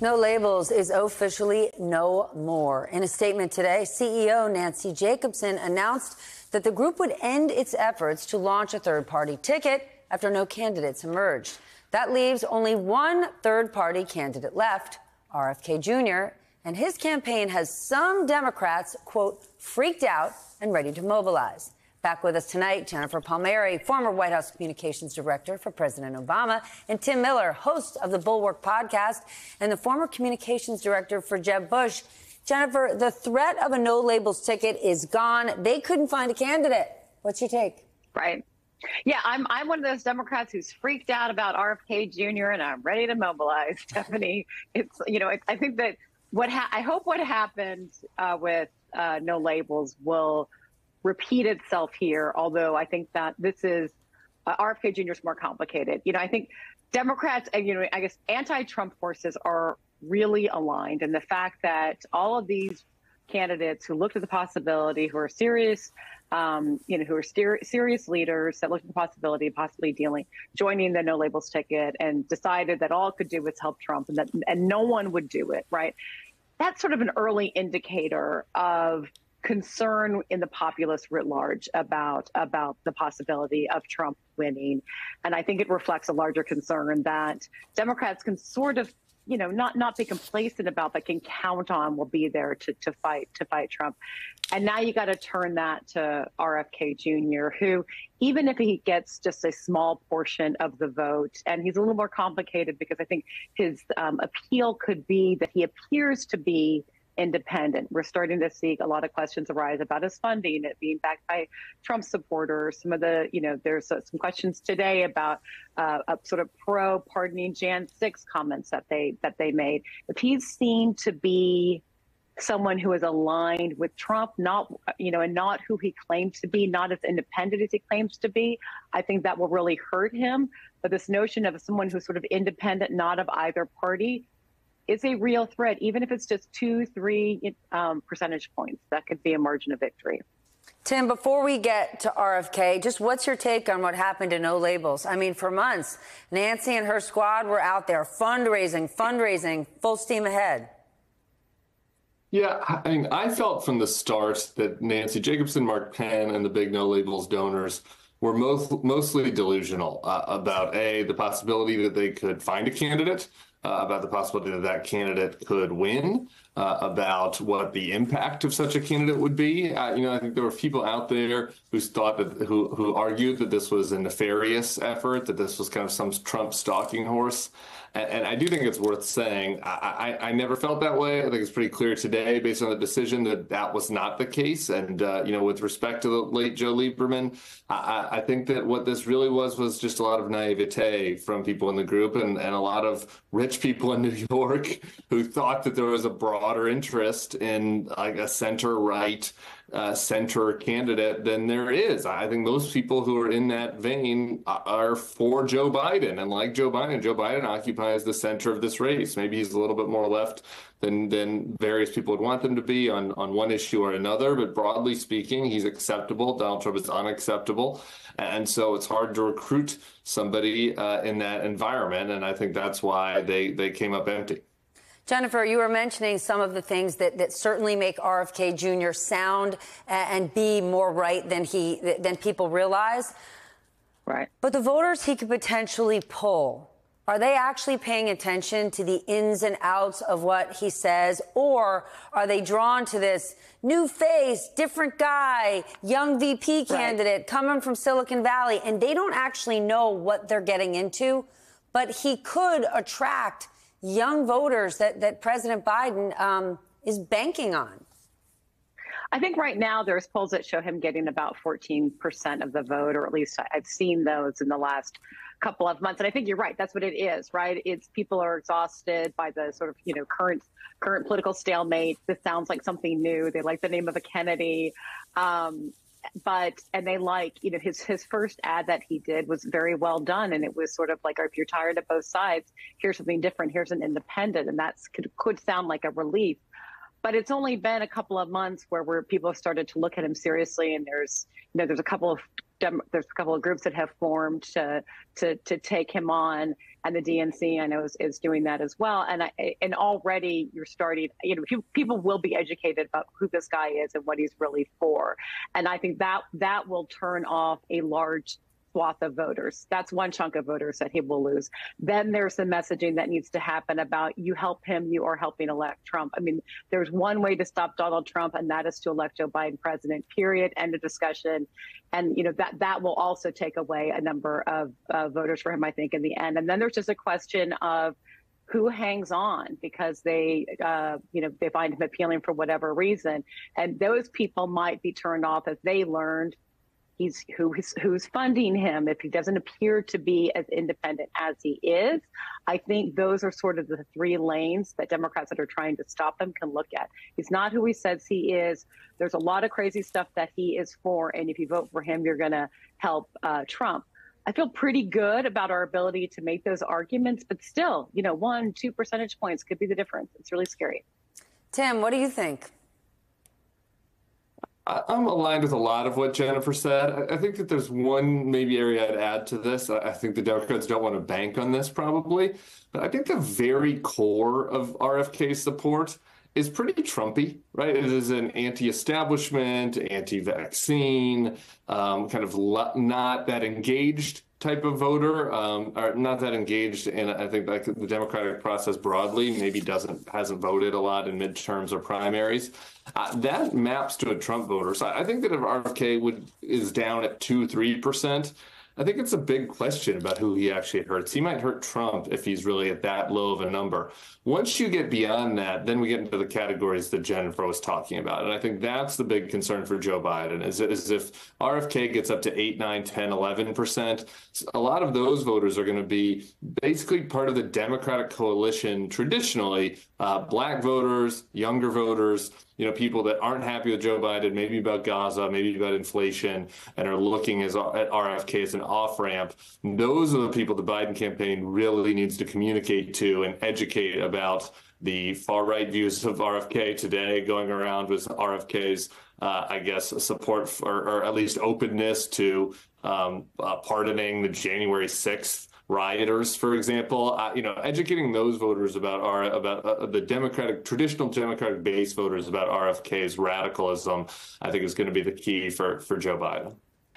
No Labels is officially no more. In a statement today, CEO Nancy Jacobson announced that the group would end its efforts to launch a third party ticket after no candidates emerged. That leaves only one third party candidate left, RFK Jr., and his campaign has some Democrats, quote, freaked out and ready to mobilize. Back with us tonight, Jennifer Palmieri, former White House Communications Director for President Obama, and Tim Miller, host of the Bulwark podcast and the former Communications Director for Jeb Bush. Jennifer, the threat of a no labels ticket is gone. They couldn't find a candidate. What's your take? Right. Yeah, I'm I'm one of those Democrats who's freaked out about RFK Jr. and I'm ready to mobilize. Stephanie, it's you know I think that what ha- I hope what happened uh, with uh, no labels will repeat itself here. Although I think that this is uh, RFK Jr. is more complicated. You know, I think Democrats, and you know, I guess anti-Trump forces are really aligned, and the fact that all of these candidates who looked at the possibility, who are serious, um, you know, who are ser- serious leaders that looked at the possibility of possibly dealing, joining the no labels ticket, and decided that all it could do was help Trump, and that and no one would do it, right? That's sort of an early indicator of concern in the populace writ large about about the possibility of Trump winning, and I think it reflects a larger concern that Democrats can sort of you know not not be complacent about but can count on will be there to to fight to fight Trump. And now you got to turn that to RFK Jr., who even if he gets just a small portion of the vote, and he's a little more complicated because I think his um, appeal could be that he appears to be independent. We're starting to see a lot of questions arise about his funding, it being backed by Trump supporters. Some of the, you know, there's uh, some questions today about uh, a sort of pro pardoning Jan 6 comments that they that they made. If he's seen to be someone who is aligned with Trump, not you know, and not who he claims to be, not as independent as he claims to be, I think that will really hurt him. But this notion of someone who's sort of independent, not of either party, is a real threat, even if it's just two, three um, percentage points. That could be a margin of victory. Tim, before we get to RFK, just what's your take on what happened to No Labels? I mean, for months, Nancy and her squad were out there fundraising, fundraising, full steam ahead. Yeah, I mean, I felt from the start that Nancy Jacobson, Mark Penn, and the big No Labels donors were most, mostly delusional uh, about A, the possibility that they could find a candidate uh, about the possibility that that candidate could win, uh, about what the impact of such a candidate would be. Uh, you know, I think there were people out there who thought that who who argued that this was a nefarious effort, that this was kind of some Trump stalking horse. And, and I do think it's worth saying I, I, I, never felt that way. I think it's pretty clear today, based on the decision, that that was not the case. And uh, you know, with respect to the late Joe Lieberman, I, I, think that what this really was was just a lot of naivete from people in the group and, and a lot of rich people in New York who thought that there was a broader interest in like a center right uh, center candidate than there is. I think most people who are in that vein are for Joe Biden. And like Joe Biden, Joe Biden occupies the center of this race. Maybe he's a little bit more left than, than various people would want them to be on, on one issue or another. But broadly speaking, he's acceptable. Donald Trump is unacceptable. And so it's hard to recruit somebody uh, in that environment. And I think that's why they, they came up empty. Jennifer, you were mentioning some of the things that, that certainly make RFK Jr. sound and be more right than he than people realize. Right. But the voters he could potentially pull, are they actually paying attention to the ins and outs of what he says, or are they drawn to this new face, different guy, young VP candidate right. coming from Silicon Valley, and they don't actually know what they're getting into, but he could attract young voters that, that President Biden um, is banking on? I think right now there's polls that show him getting about 14% of the vote, or at least I've seen those in the last couple of months. And I think you're right. That's what it is, right? It's people are exhausted by the sort of, you know, current current political stalemate. This sounds like something new. They like the name of a Kennedy. Um, but and they like you know his his first ad that he did was very well done and it was sort of like if you're tired of both sides here's something different. Here's an independent and that's could, could sound like a relief. But it's only been a couple of months where where people have started to look at him seriously and there's you know there's a couple of there's a couple of groups that have formed to to to take him on, and the DNC I know is, is doing that as well. And I, and already you're starting. You know, people will be educated about who this guy is and what he's really for, and I think that that will turn off a large swath of voters. That's one chunk of voters that he will lose. Then there's the messaging that needs to happen about you help him, you are helping elect Trump. I mean, there's one way to stop Donald Trump, and that is to elect Joe Biden president. Period. End of discussion. And you know that that will also take away a number of uh, voters for him, I think, in the end. And then there's just a question of who hangs on because they, uh, you know, they find him appealing for whatever reason, and those people might be turned off if they learned he's who's who's funding him if he doesn't appear to be as independent as he is i think those are sort of the three lanes that democrats that are trying to stop him can look at he's not who he says he is there's a lot of crazy stuff that he is for and if you vote for him you're going to help uh, trump I feel pretty good about our ability to make those arguments, but still, you know, one, two percentage points could be the difference. It's really scary. Tim, what do you think? I'm aligned with a lot of what Jennifer said. I think that there's one maybe area I'd add to this. I think the Democrats don't want to bank on this probably, but I think the very core of RFK support is pretty Trumpy, right? It is an anti-establishment, anti-vaccine, um, kind of not that engaged type of voter, um, or not that engaged in, I think, like the democratic process broadly, maybe doesn't hasn't voted a lot in midterms or primaries. Uh, that maps to a Trump voter. So I think that if RFK would is down at two, three percent, I think it's a big question about who he actually hurts. He might hurt Trump if he's really at that low of a number. Once you get beyond that, then we get into the categories that Jennifer was talking about. And I think that's the big concern for Joe Biden is, is if RFK gets up to 8, 9, 10, 11%, a lot of those voters are going to be basically part of the Democratic coalition traditionally, uh, black voters, younger voters, you know, people that aren't happy with Joe Biden, maybe about Gaza, maybe about inflation, and are looking as, at RFK as an off ramp. Those are the people the Biden campaign really needs to communicate to and educate about the far right views of RFK today, going around with RFK's, uh, I guess, support for, or at least openness to um, uh, pardoning the January 6th rioters, for example. Uh, you know, educating those voters about our about uh, the Democratic traditional Democratic base voters about RFK's radicalism, I think is going to be the key for for Joe Biden.